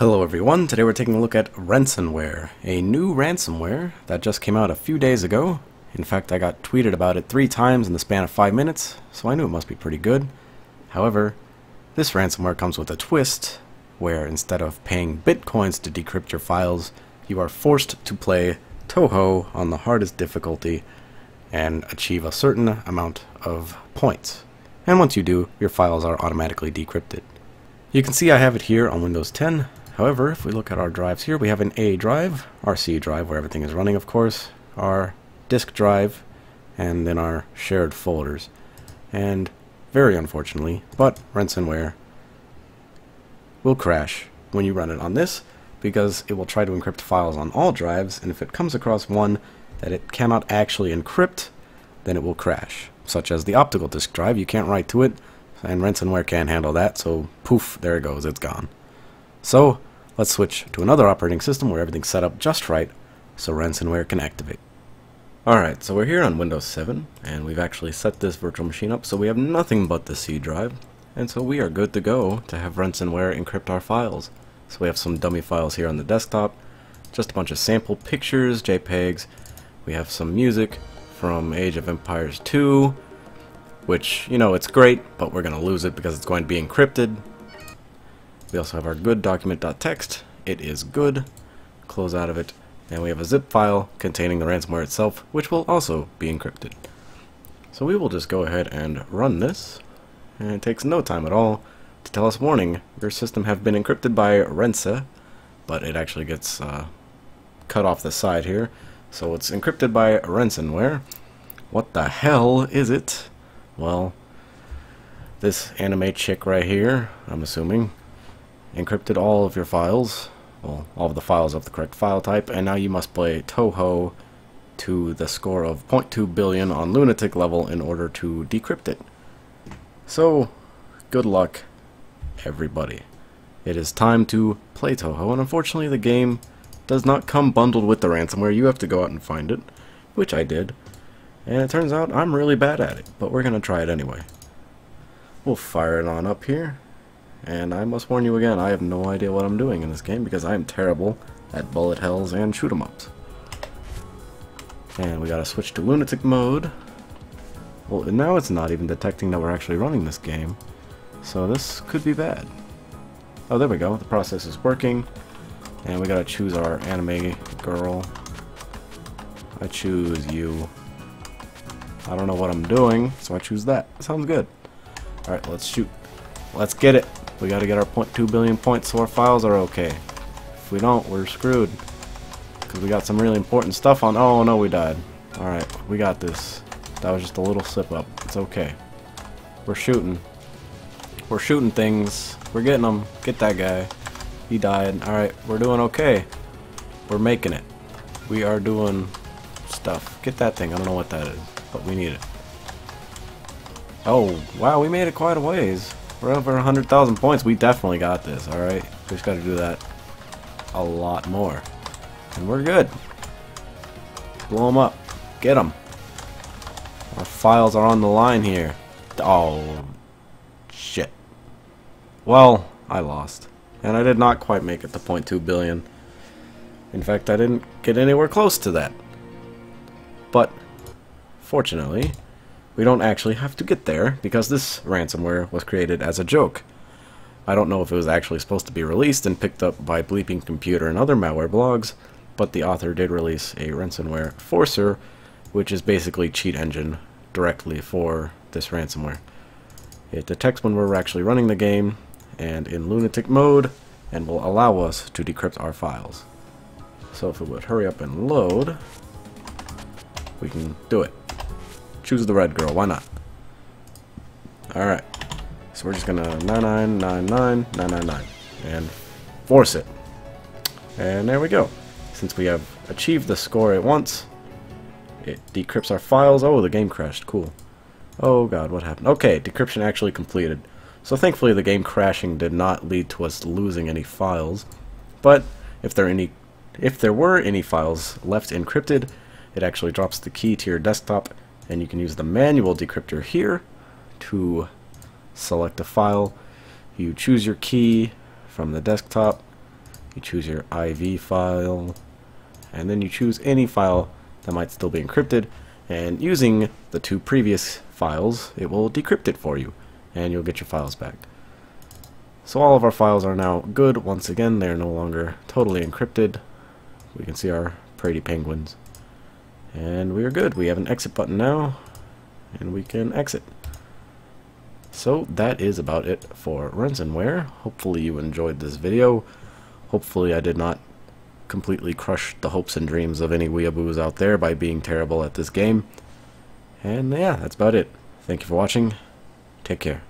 Hello everyone, today we're taking a look at Rensenware, a new ransomware that just came out a few days ago. In fact, I got tweeted about it three times in the span of five minutes, so I knew it must be pretty good. However, this ransomware comes with a twist, where instead of paying bitcoins to decrypt your files, you are forced to play Touhou on the hardest difficulty and achieve a certain amount of points. And once you do, your files are automatically decrypted. You can see I have it here on Windows 10, However, if we look at our drives here, we have an A drive, our C drive where everything is running of course, our disk drive, and then our shared folders. And very unfortunately, but Rensenware will crash when you run it on this because it will try to encrypt files on all drives and if it comes across one that it cannot actually encrypt then it will crash such as the optical disk drive you can't write to it and Rensenware can't handle that so poof there it goes it's gone so Let's switch to another operating system where everything's set up just right so Rensenware can activate. Alright, so we're here on Windows 7, and we've actually set this virtual machine up so we have nothing but the C drive, and so we are good to go to have Rensenware encrypt our files. So we have some dummy files here on the desktop, just a bunch of sample pictures, JPEGs, we have some music from Age of Empires 2, which, you know, it's great, but we're going to lose it because it's going to be encrypted, we also have our good document.txt. It is good. Close out of it. And we have a zip file containing the ransomware itself, which will also be encrypted. So we will just go ahead and run this. And it takes no time at all to tell us, warning, your system have been encrypted by Rensa, but it actually gets uh, cut off the side here. So it's encrypted by Rensenware. What the hell is it? Well, this anime chick right here, I'm assuming, encrypted all of your files, well, all of the files of the correct file type, and now you must play Touhou to the score of 0.2 billion on lunatic level in order to decrypt it. So, good luck, everybody. It is time to play Touhou, and unfortunately the game does not come bundled with the ransomware. You have to go out and find it, which I did. And it turns out I'm really bad at it, but we're going to try it anyway. We'll fire it on up here. And I must warn you again, I have no idea what I'm doing in this game because I am terrible at bullet hells and shoot 'em ups. And we gotta switch to lunatic mode. Well, now it's not even detecting that we're actually running this game. So this could be bad. Oh, there we go. The process is working. And we gotta choose our anime girl. I choose you. I don't know what I'm doing, so I choose that. Sounds good. Alright, let's shoot. Let's get it. We gotta get our 0.2 billion points so our files are okay. If we don't, we're screwed. Because we got some really important stuff on- oh no, we died. Alright, we got this. That was just a little slip up. It's okay. We're shooting. We're shooting things. We're getting them. Get that guy. He died. Alright, we're doing okay. We're making it. We are doing stuff. Get that thing. I don't know what that is, but we need it. Oh, wow, we made it quite a ways. We're over 100,000 points. We definitely got this, alright? We just gotta do that a lot more. And we're good. Blow them up. Get them. Our files are on the line here. Oh, shit. Well, I lost. And I did not quite make it to 0.2 billion. In fact, I didn't get anywhere close to that. But, fortunately, we don't actually have to get there because this ransomware was created as a joke. I don't know if it was actually supposed to be released and picked up by Bleeping Computer and other malware blogs, but the author did release a Rensenware forcer, which is basically cheat engine directly for this ransomware. It detects when we're actually running the game and in lunatic mode and will allow us to decrypt our files. So if it would hurry up and load, we can do it. Choose the red girl. Why not? Alright. So we're just gonna 9999 and force it. And there we go. Since we have achieved the score at once, it decrypts our files. Oh, the game crashed. Cool. Oh god, what happened? Okay, decryption actually completed. So thankfully the game crashing did not lead to us losing any files. But if there any if there were any files left encrypted, it actually drops the key to your desktop and you can use the manual decryptor here to select a file. You choose your key from the desktop, You choose your IV file, and then you choose any file that might still be encrypted, and using the two previous files, it will decrypt it for you, and you'll get your files back. So all of our files are now good. Once again, they're no longer totally encrypted. We can see our pretty penguins. And we are good. We have an exit button now, and we can exit. So that is about it for Rensenware. Hopefully you enjoyed this video. Hopefully I did not completely crush the hopes and dreams of any weeaboos out there by being terrible at this game. And yeah, that's about it. Thank you for watching. Take care.